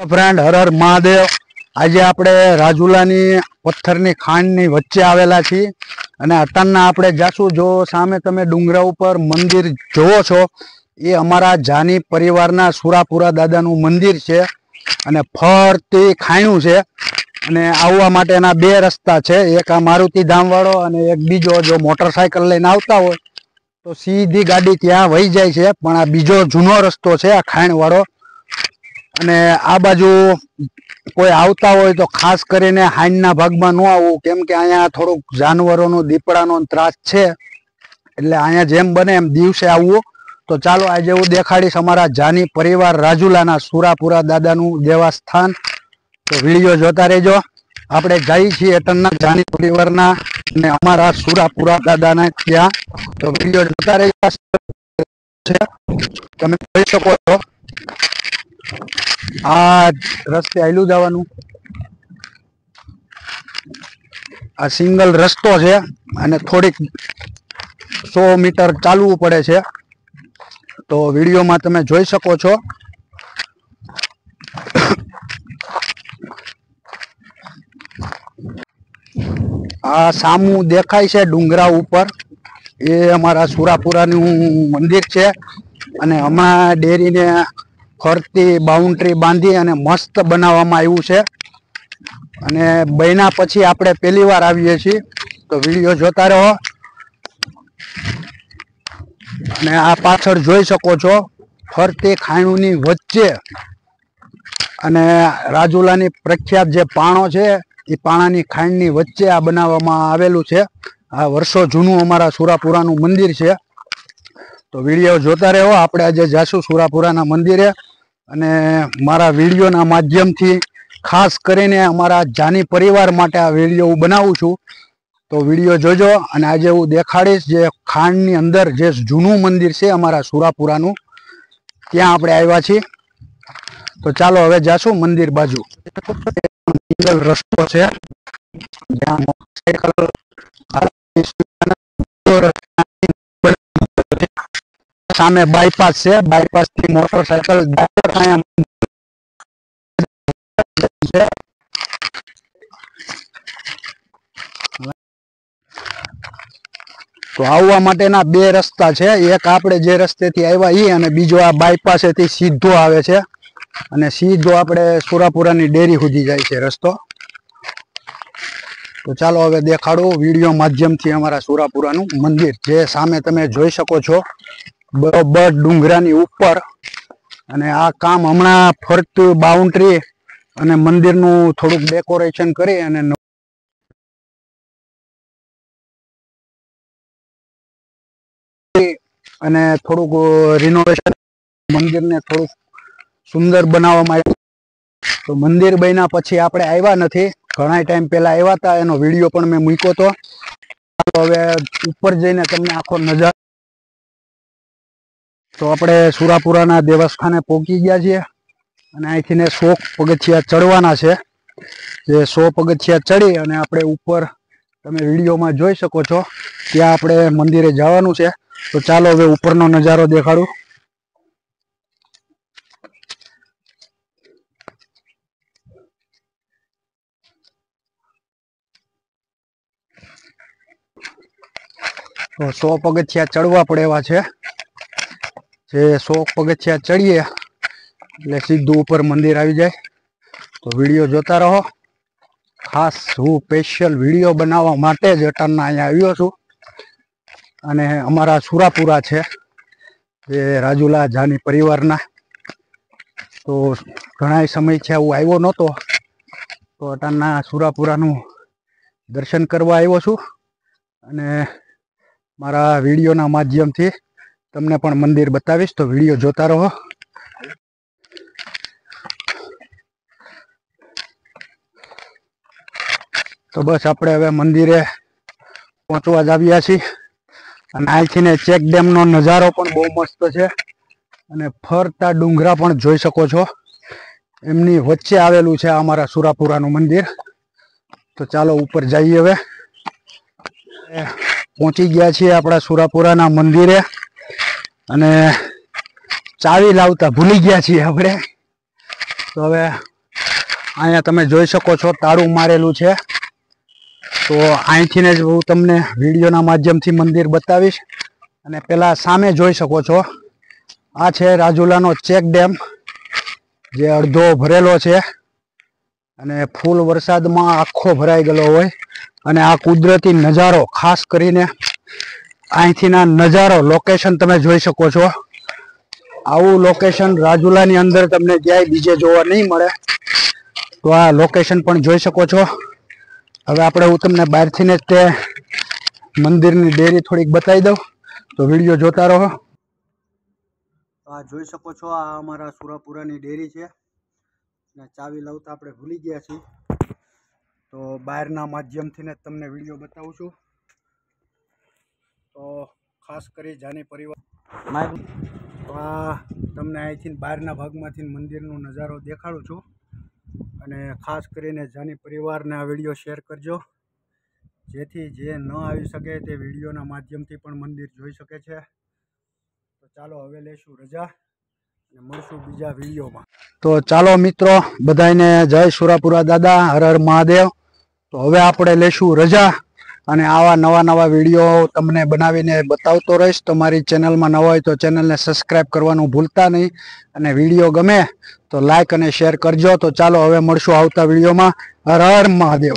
Friend Har Har Mahadev. આજે આપણે રાજુલાની પથ્થરની ખાંડની વચ્ચે આવેલા છીએ અને અત્યારના આપણે જાશું. જો સામે તમે ડુંગરા ઉપર મંદિર જોવો છો, એ અમારા જાની પરિવારના સુરાપુરા દાદાનું મંદિર છે અને ફરતી ખાણ્યું છે અને આવવા માટેના બે રસ્તા છે. એક આ મારુતિ ધામવાળો અને એક બીજો જો મોટરસાયકલ લઈને આવતા હોય, તો સીધી ગાડી ત્યાં વહી જાય છે. પણ આ બીજો જૂનો રસ્તો છે, આ ખાણવાળો અને આ બાજુ કોઈ આવતા હોય તો ખાસ કરીને હાઈનના ભાગમાં ન આવવું, કેમ કે અહીંયા થોડુંક જાનવરોનો, દીપડાનો ત્રાસ છે. એટલે અહીંયા જેમ બને એમ દિવસે આવવું. તો ચાલો આજે હું દેખાડીશ અમારા જાની પરિવાર રાજુલાના સુરાપુરા દાદાનું દેવાસ્થાન. તો વીડિયો જોતા રહેજો. આપણે જઈએ છીએ એટનના જાની પરિવારના અને અમારા સુરાપુરા દાદાના ત્યાં. તો વીડિયો જોતા રહેજો. તમે જોઈ શકો છો. આ રસ્તે આયલું જવાનું આ સિંગલ રસ્તો છે અને થોડીક સો મીટર ચાલવું પડે છે. તો વિડીયોમાં તમે જોઈ શકો છો. આ સામું દેખાય છે ડુંગરા ઉપર. એ અમારા સુરાપુરાનું મંદિર છે. અને હમણાં ડેરીને ફરતી બાઉન્ડ્રી બાંધી અને મસ્ત બનાવવામાં આવ્યું છે. અને બન્યા પછી આપણે પહેલી વાર આવીએ છીએ. તો વીડિયો જોતા રહો. અને આ પાછળ જોઈ શકો છો, ફરતી ખાણુની વચ્ચે અને રાજુલાની પ્રખ્યાત જે પાણો છે, એ પાણાની ખાંડની વચ્ચે આ બનાવવામાં આવેલું છે. આ વર્ષો જૂનું અમારા સુરાપુરાનું મંદિર છે. તો વીડિયો જોતા રહો આપણે આજે જાશું સુરાપુરાના મંદિરે અને મારા વિડીયોના માધ્યમથી ખાસ કરીને અમારા જાની પરિવાર માટે આ વીડિયો હું બનાવું છું. તો વીડિયો જોજો અને આજે હું દેખાડીશ જે ખાંડની અંદર જે જૂનું મંદિર છે અમારા સુરાપુરાનું. ત્યાં આપણે આવ્યા છીએ. તો ચાલો હવે જાશું મંદિર બાજુ. રસ્તો છે. સામે બાયપાસ છે. બાયપાસથી મોટરસાયકલ. તો આવવા માટેના બે રસ્તા છે. એક આપણે જે રસ્તેથી આવ્યા એ અને બીજો આ બાયપાસેથી સીધો આવે છે. અને સીધો આપણે સુરાપુરાની ડેરી સુધી જાય છે રસ્તો. તો ચાલો હવે દેખાડો વીડિયો માધ્યમથી અમારા સુરાપુરાનું મંદિર. જે સામે તમે જોઈ શકો છો. બરોબર ડુંગરાની ઉપર. અને આ કામ હમણાં ફરતું બાઉન્ડ્રી અને મંદિરનું થોડુંક ડેકોરેશન કરી અને અને થોડુંક રિનોવેશન મંદિરને થોડુંક સુંદર બનાવવામાં આવ્યું. તો મંદિર બન્યા પછી આપણે આવ્યા નથી. ઘણા ટાઈમ પહેલાં આવ્યા હતા. એનો વીડિયો પણ મેં મૂક્યો હતો હવે ઉપર જઈને તમને આખો નજારો તો આપણે સુરાપુરાના દેવસ્થાને પહોંચી ગયા છીએ અને અહીંથી ને સો પગથિયા ચડવાના છે. જે સો પગથિયા ચડી અને આપણે ઉપર તમે વિડીયોમાં જોઈ શકો છો, ત્યાં આપણે મંદિરે જવાનું છે. તો ચાલો હવે ઉપરનો નજારો દેખાડું. તો સો પગથિયા ચડવા પડે એવા છે. જે સો પગથિયા ચડીએ એટલે સીધું ઉપર મંદિર આવી જાય. તો વીડિયો જોતા રહો. ખાસ હું સ્પેશિયલ વીડિયો બનાવવા માટે જ અટાણના અહીંયા આવ્યો છું. અને અમારા સુરાપુરા છે, જે રાજુલા જાની પરિવારના. તો ઘણા સમય છે હું આવ્યો નહોતો, તો અટાણના સુરાપુરાનું દર્શન કરવા આવ્યો છું. અને મારા વિડીયોના માધ્યમથી તમને પણ મંદિર બતાવીશ, તો વીડિયો જોતા રહો. તો બસ આપણે હવે મંદિરે પહોંચવા જ આવ્યા છીએ. અને અહીંથી ને ચેક ડેમનો નજારો પણ બહુ મસ્ત છે. અને ફરતા ડુંગરા પણ જોઈ શકો છો. એમની વચ્ચે આવેલું છે અમારા સુરાપુરાનું મંદિર. તો ચાલો ઉપર જઈએ હવે. પહોંચી ગયા છીએ આપણા સુરાપુરાના મંદિરે. અને ચાવી લાવતા ભૂલી ગયા છીએ આપણે. તો હવે અહીંયા તમે જોઈ શકો છો તાળું મારેલું છે. તો અહીંથીને જ હું તમને વિડીયોના માધ્યમથી મંદિર બતાવીશ. અને પેલા સામે જોઈ શકો છો, આ છે રાજુલાનો ચેક ડેમ, જે અડધો ભરેલો છે. અને ફૂલ વરસાદમાં આખો ભરાઈ ગયેલો હોય. અને આ કુદરતી નજારો, ખાસ કરીને અહીંથી ના નજારો લોકેશન તમે જોઈ શકો છો. આવું લોકેશન રાજુલાની અંદર તમને ક્યાંય બીજે જોવા નહીં મળે. તો આ લોકેશન પણ જોઈ શકો છો. હવે આપણે હું તમને બહારથી ને જ તે મંદિરની ડેરી થોડીક બતાવી દઉં. તો વીડિયો જોતા રહો. આ જોઈ શકો છો, આ અમારા સુરાપુરાની ડેરી છે. ને ચાવી લાવતા આપણે ભૂલી ગયા છીએ. તો બહારના માધ્યમથી ને તમને વીડિયો બતાવું છું. તો ખાસ કરી જાની પરિવાર. તો આ તમને અહીંથી બહારના ભાગમાંથી મંદિરનો નજારો દેખાડું છું. અને ખાસ કરીને જાની પરિવારને આ વીડિયો શેર કરજો. જેથી જે ન આવી શકે તે વિડીયોના માધ્યમથી પણ મંદિર જોઈ શકે છે. તો ચાલો હવે લેશું રજા અને મળશું બીજા વિડીયોમાં. તો ચાલો મિત્રો બધાને જય સુરાપુરા દાદા હર હર મહાદેવ. તો હવે આપણે લેશું રજા. અને આવા નવા નવા વીડિયો તમને બનાવીને બતાવતો રહીશ. તો મારી ચેનલમાં નવા હોય તો ચેનલને સબસ્ક્રાઈબ કરવાનું ભૂલતા નહીં. અને વીડિયો ગમે તો લાઈક અને શેર કરજો. તો ચાલો હવે મળશું આવતા વિડીયોમાં. હર મહાદેવ.